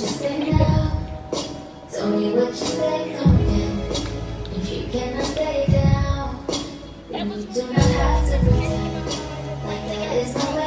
you say now. Tell me what you say, come again. If you cannot stay down, then you do not have to pretend like that is way.